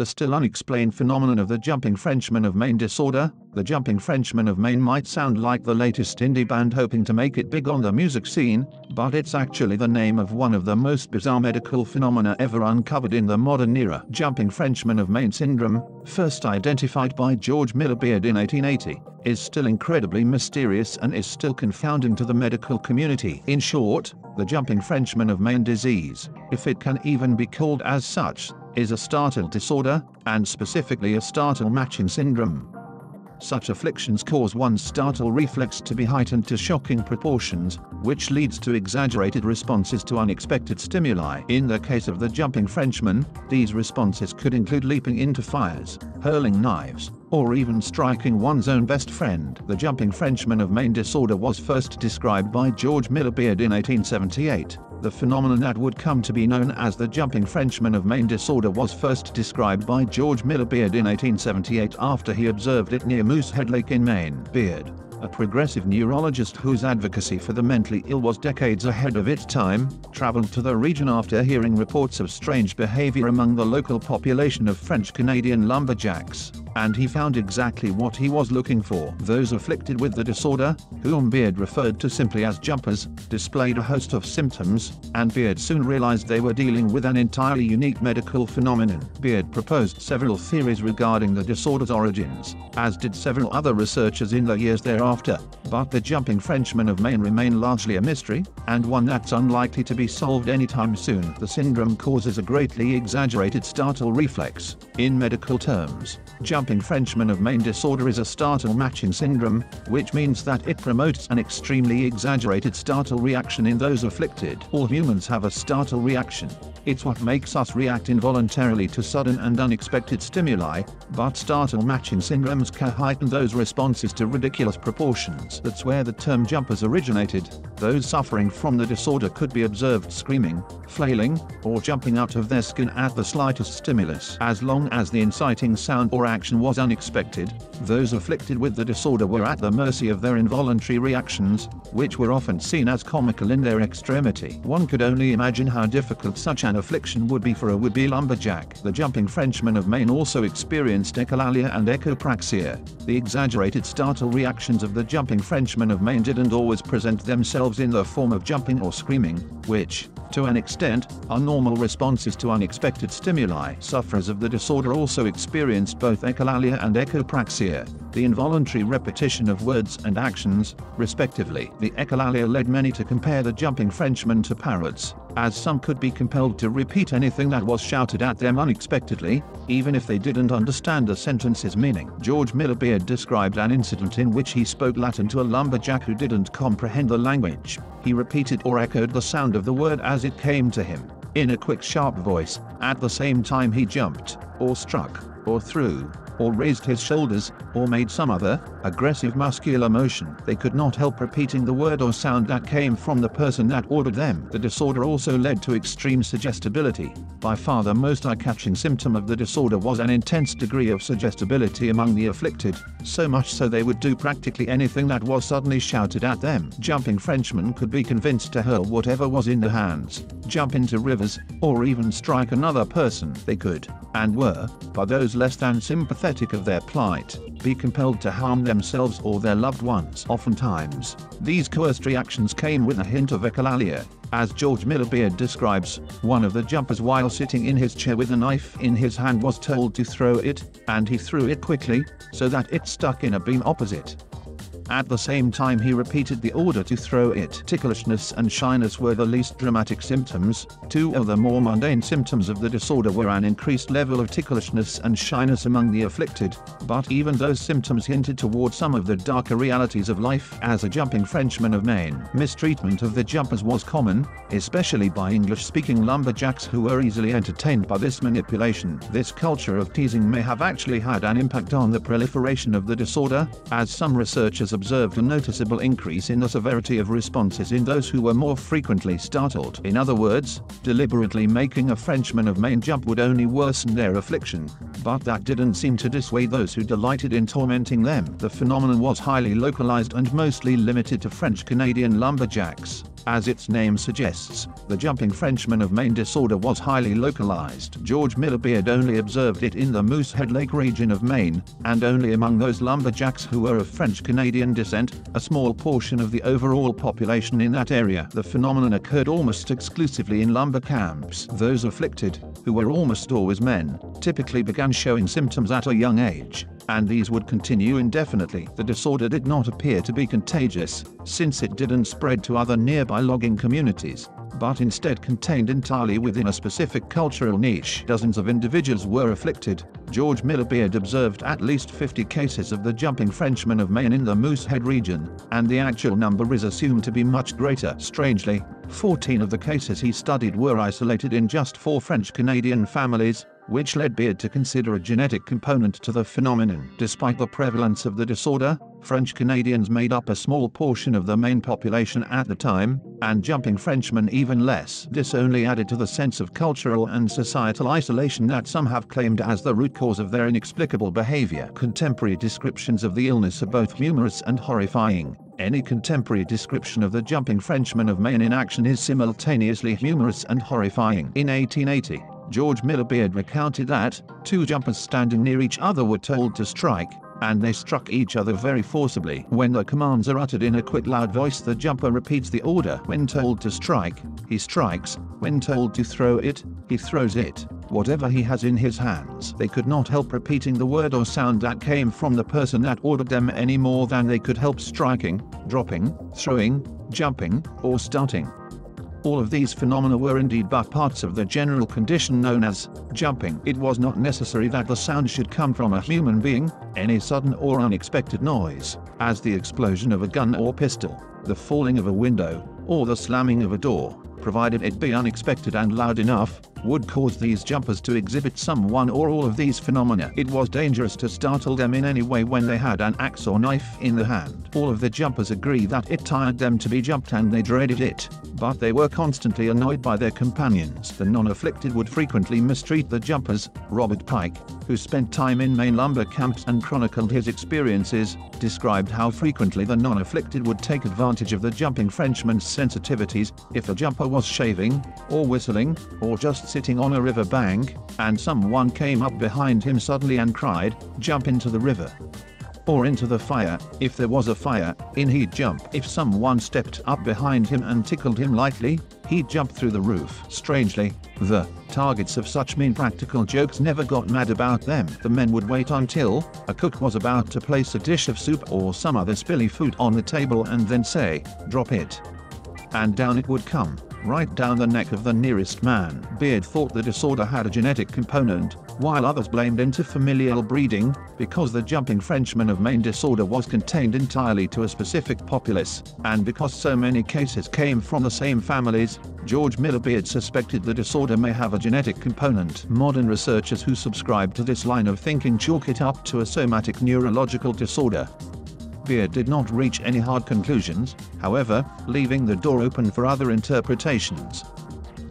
The still unexplained phenomenon of the Jumping Frenchman of Maine disorder, the Jumping Frenchman of Maine might sound like the latest indie band hoping to make it big on the music scene, but it's actually the name of one of the most bizarre medical phenomena ever uncovered in the modern era. Jumping Frenchman of Maine syndrome, first identified by George Miller Beard in 1880, is still incredibly mysterious and is still confounding to the medical community. In short, the Jumping Frenchman of Maine disease, if it can even be called as such, is a startle disorder, and specifically a startle matching syndrome. Such afflictions cause one's startle reflex to be heightened to shocking proportions, which leads to exaggerated responses to unexpected stimuli. In the case of the jumping Frenchman, these responses could include leaping into fires, hurling knives, or even striking one's own best friend. The jumping Frenchman of Maine disorder was first described by George Miller Beard in 1878. The phenomenon that would come to be known as the jumping Frenchman of Maine disorder was first described by George Miller Beard in 1878 after he observed it near Moosehead Lake in Maine. Beard, a progressive neurologist whose advocacy for the mentally ill was decades ahead of its time, traveled to the region after hearing reports of strange behavior among the local population of French Canadian lumberjacks and he found exactly what he was looking for. Those afflicted with the disorder, whom Beard referred to simply as jumpers, displayed a host of symptoms, and Beard soon realized they were dealing with an entirely unique medical phenomenon. Beard proposed several theories regarding the disorder's origins, as did several other researchers in the years thereafter, but the jumping Frenchman of Maine remain largely a mystery, and one that's unlikely to be solved anytime soon. The syndrome causes a greatly exaggerated startle reflex. In medical terms, jumping Frenchman of Maine disorder is a startle matching syndrome, which means that it promotes an extremely exaggerated startle reaction in those afflicted. All humans have a startle reaction. It's what makes us react involuntarily to sudden and unexpected stimuli, but startle matching syndromes can heighten those responses to ridiculous proportions. That's where the term jumpers originated. Those suffering from the disorder could be observed screaming, flailing, or jumping out of their skin at the slightest stimulus. As long as the inciting sound or action was unexpected, those afflicted with the disorder were at the mercy of their involuntary reactions, which were often seen as comical in their extremity. One could only imagine how difficult such an affliction would be for a would-be lumberjack. The jumping Frenchman of Maine also experienced echolalia and echopraxia. The exaggerated startle reactions of the jumping Frenchman of Maine didn't always present themselves in the form of jumping or screaming, which, to an extent, are normal responses to unexpected stimuli. Sufferers of the disorder also experienced both echolalia and echopraxia, the involuntary repetition of words and actions, respectively. The echolalia led many to compare the jumping Frenchman to parrots, as some could be compelled to repeat anything that was shouted at them unexpectedly, even if they didn't understand the sentence's meaning. George Miller Beard described an incident in which he spoke Latin to a lumberjack who didn't comprehend the language. He repeated or echoed the sound of the word as it came to him, in a quick sharp voice, at the same time he jumped, or struck, or threw, or raised his shoulders, or made some other, aggressive muscular motion. They could not help repeating the word or sound that came from the person that ordered them. The disorder also led to extreme suggestibility. By far the most eye-catching symptom of the disorder was an intense degree of suggestibility among the afflicted, so much so they would do practically anything that was suddenly shouted at them. Jumping Frenchmen could be convinced to hurl whatever was in their hands, jump into rivers, or even strike another person. They could, and were, by those less than sympathetic of their plight, be compelled to harm themselves or their loved ones. Oftentimes, these coerced reactions came with a hint of echolalia. As George Miller Beard describes, one of the jumpers while sitting in his chair with a knife in his hand was told to throw it, and he threw it quickly, so that it stuck in a beam opposite. At the same time he repeated the order to throw it. Ticklishness and shyness were the least dramatic symptoms. Two of the more mundane symptoms of the disorder were an increased level of ticklishness and shyness among the afflicted, but even those symptoms hinted toward some of the darker realities of life. As a jumping Frenchman of Maine, mistreatment of the jumpers was common, especially by English-speaking lumberjacks who were easily entertained by this manipulation. This culture of teasing may have actually had an impact on the proliferation of the disorder, as some researchers observed a noticeable increase in the severity of responses in those who were more frequently startled. In other words, deliberately making a Frenchman of Maine jump would only worsen their affliction, but that didn't seem to dissuade those who delighted in tormenting them. The phenomenon was highly localized and mostly limited to French Canadian lumberjacks. As its name suggests, the jumping Frenchman of Maine disorder was highly localized. George Miller Beard only observed it in the Moosehead Lake region of Maine, and only among those lumberjacks who were of French-Canadian descent, a small portion of the overall population in that area. The phenomenon occurred almost exclusively in lumber camps. Those afflicted, who were almost always men, typically began showing symptoms at a young age and these would continue indefinitely. The disorder did not appear to be contagious, since it didn't spread to other nearby logging communities, but instead contained entirely within a specific cultural niche. Dozens of individuals were afflicted. George Miller Beard observed at least 50 cases of the jumping Frenchman of Maine in the Moosehead region, and the actual number is assumed to be much greater. Strangely, 14 of the cases he studied were isolated in just four French-Canadian families, which led Beard to consider a genetic component to the phenomenon. Despite the prevalence of the disorder, French Canadians made up a small portion of the Maine population at the time, and jumping Frenchmen even less. This only added to the sense of cultural and societal isolation that some have claimed as the root cause of their inexplicable behavior. Contemporary descriptions of the illness are both humorous and horrifying. Any contemporary description of the jumping Frenchman of Maine in action is simultaneously humorous and horrifying. In 1880, George Miller Beard recounted that, two jumpers standing near each other were told to strike, and they struck each other very forcibly. When the commands are uttered in a quick loud voice the jumper repeats the order. When told to strike, he strikes. When told to throw it, he throws it, whatever he has in his hands. They could not help repeating the word or sound that came from the person that ordered them any more than they could help striking, dropping, throwing, jumping, or starting. All of these phenomena were indeed but parts of the general condition known as jumping. It was not necessary that the sound should come from a human being, any sudden or unexpected noise, as the explosion of a gun or pistol, the falling of a window, or the slamming of a door, provided it be unexpected and loud enough, would cause these jumpers to exhibit some one or all of these phenomena. It was dangerous to startle them in any way when they had an axe or knife in the hand. All of the jumpers agree that it tired them to be jumped and they dreaded it, but they were constantly annoyed by their companions. The non-afflicted would frequently mistreat the jumpers. Robert Pike, who spent time in Maine lumber camps and chronicled his experiences, described how frequently the non-afflicted would take advantage of the jumping Frenchman's sensitivities, if a jumper was shaving, or whistling, or just sitting on a river bank, and someone came up behind him suddenly and cried, jump into the river. Or into the fire, if there was a fire, in he'd jump. If someone stepped up behind him and tickled him lightly, he'd jump through the roof. Strangely, the targets of such mean practical jokes never got mad about them. The men would wait until a cook was about to place a dish of soup or some other spilly food on the table and then say, drop it. And down it would come right down the neck of the nearest man. Beard thought the disorder had a genetic component, while others blamed interfamilial breeding, because the jumping Frenchman of Maine disorder was contained entirely to a specific populace, and because so many cases came from the same families, George Miller Beard suspected the disorder may have a genetic component. Modern researchers who subscribe to this line of thinking chalk it up to a somatic neurological disorder. Beard did not reach any hard conclusions, however, leaving the door open for other interpretations.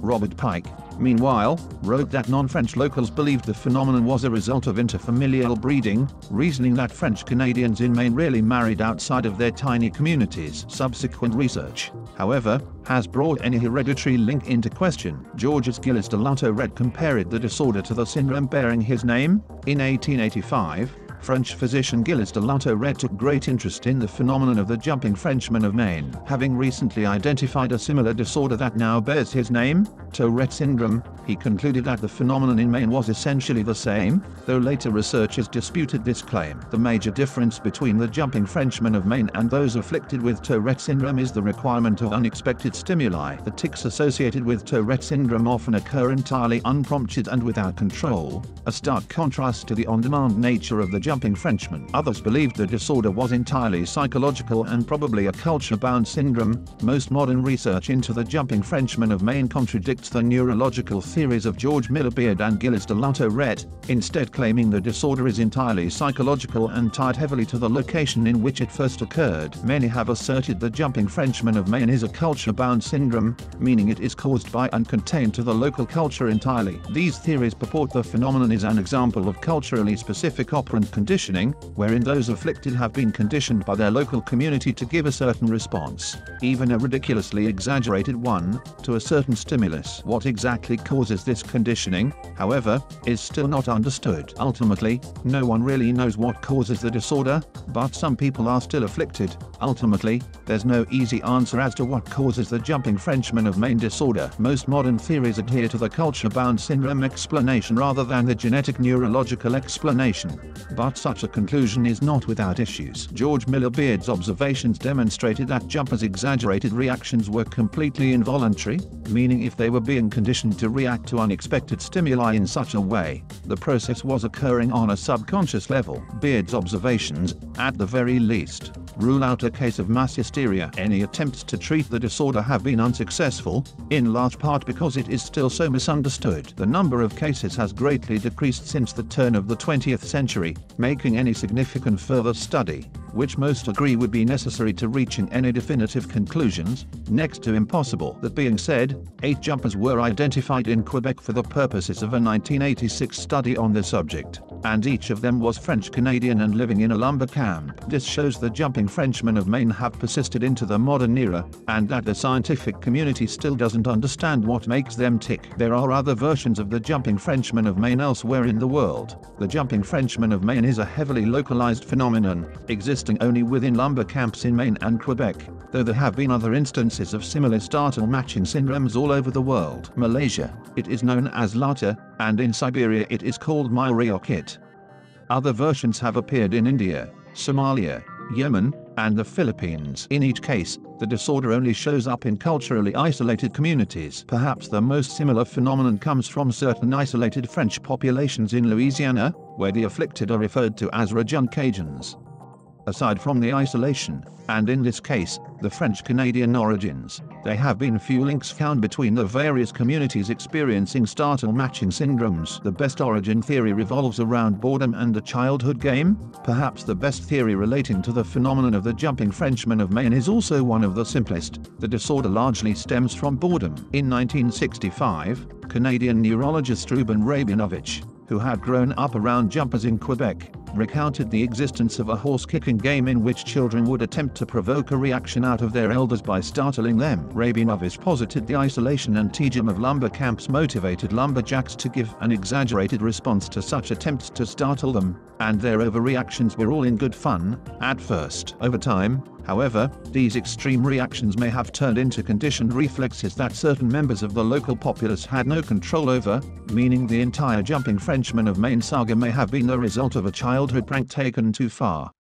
Robert Pike, meanwhile, wrote that non-French locals believed the phenomenon was a result of interfamilial breeding, reasoning that French Canadians in Maine rarely married outside of their tiny communities. Subsequent research, however, has brought any hereditary link into question. Georges Gilles de la Tourette compared the disorder to the syndrome bearing his name, in 1885, French physician Gilles de la Tourette took great interest in the phenomenon of the jumping Frenchman of Maine. Having recently identified a similar disorder that now bears his name, Tourette syndrome, he concluded that the phenomenon in Maine was essentially the same, though later researchers disputed this claim. The major difference between the jumping Frenchman of Maine and those afflicted with Tourette syndrome is the requirement of unexpected stimuli. The tics associated with Tourette syndrome often occur entirely unprompted and without control, a stark contrast to the on-demand nature of the jumping Frenchman. Others believed the disorder was entirely psychological and probably a culture-bound syndrome. Most modern research into the jumping Frenchman of Maine contradicts the neurological theories of George Miller Beard and Gilles de la Tourette, instead claiming the disorder is entirely psychological and tied heavily to the location in which it first occurred. Many have asserted the jumping Frenchman of Maine is a culture-bound syndrome, meaning it is caused by and contained to the local culture entirely. These theories purport the phenomenon is an example of culturally specific operant conditioning, wherein those afflicted have been conditioned by their local community to give a certain response, even a ridiculously exaggerated one, to a certain stimulus. What exactly causes this conditioning, however, is still not understood. Ultimately, no one really knows what causes the disorder, but some people are still afflicted. Ultimately, there's no easy answer as to what causes the jumping Frenchman of Maine disorder. Most modern theories adhere to the culture-bound syndrome explanation rather than the genetic neurological explanation. But such a conclusion is not without issues. George Miller Beard's observations demonstrated that jumpers' exaggerated reactions were completely involuntary, meaning if they were being conditioned to react to unexpected stimuli in such a way, the process was occurring on a subconscious level. Beard's observations, at the very least, rule out a case of mass hysteria. Any attempts to treat the disorder have been unsuccessful, in large part because it is still so misunderstood. The number of cases has greatly decreased since the turn of the 20th century, making any significant further study, which most agree would be necessary to reaching any definitive conclusions, next to impossible. That being said, eight jumpers were identified in Quebec for the purposes of a 1986 study on the subject and each of them was French-Canadian and living in a lumber camp. This shows the jumping Frenchmen of Maine have persisted into the modern era, and that the scientific community still doesn't understand what makes them tick. There are other versions of the jumping Frenchmen of Maine elsewhere in the world. The jumping Frenchman of Maine is a heavily localized phenomenon, existing only within lumber camps in Maine and Quebec, though there have been other instances of similar startle matching syndromes all over the world. Malaysia, it is known as Latah, and in Siberia it is called Myriachit. Other versions have appeared in India, Somalia, Yemen, and the Philippines. In each case, the disorder only shows up in culturally isolated communities. Perhaps the most similar phenomenon comes from certain isolated French populations in Louisiana, where the afflicted are referred to as Rajun Cajuns aside from the isolation, and in this case, the French-Canadian origins, there have been few links found between the various communities experiencing startle matching syndromes. The best origin theory revolves around boredom and a childhood game. Perhaps the best theory relating to the phenomenon of the jumping Frenchman of Maine is also one of the simplest. The disorder largely stems from boredom. In 1965, Canadian neurologist Reuben Rabinovitch, who had grown up around jumpers in Quebec, recounted the existence of a horse-kicking game in which children would attempt to provoke a reaction out of their elders by startling them. Rabinovitch posited the isolation and tedium of lumber camps motivated lumberjacks to give an exaggerated response to such attempts to startle them, and their overreactions were all in good fun, at first. Over time, However, these extreme reactions may have turned into conditioned reflexes that certain members of the local populace had no control over, meaning the entire jumping Frenchman of Maine saga may have been the result of a childhood prank taken too far.